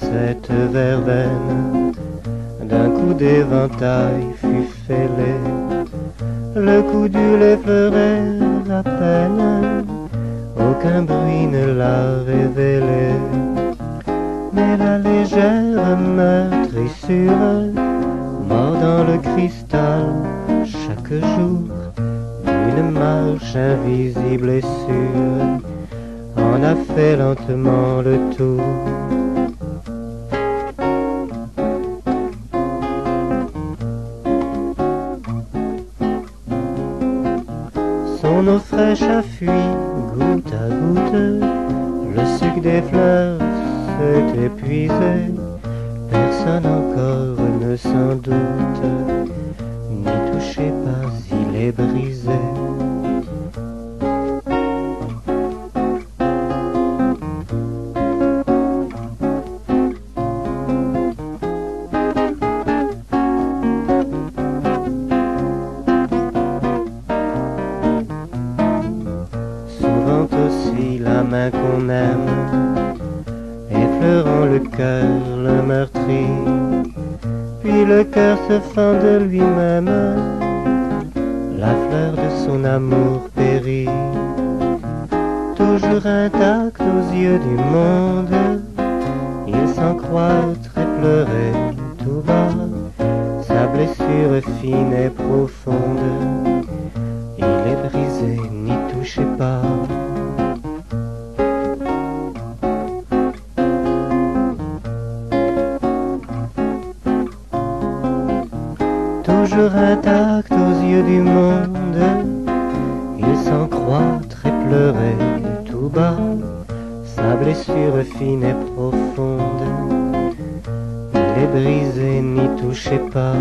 cette verveine. D'un coup d'éventail fut fêlé, le coup du lait à peine, aucun bruit ne l'a révélé. Mais la légère meurtrissure, mord dans le cristal chaque jour, une marche invisible et sûre, en a fait lentement le tour. Son eau fraîche a fui goutte à goutte, le sucre des fleurs s'est épuisé, personne encore ne s'en doute, Aussi la main qu'on aime, effleurant le cœur, le meurtri, puis le cœur se fend de lui-même, la fleur de son amour périt, toujours intact aux yeux du monde, il s'en croître et pleurer tout bas, sa blessure fine et profonde, il est brisé, n'y touchez pas. Toujours intact aux yeux du monde, il s'en croître et pleurer tout bas, sa blessure fine et profonde, il est brisé, n'y touchez pas.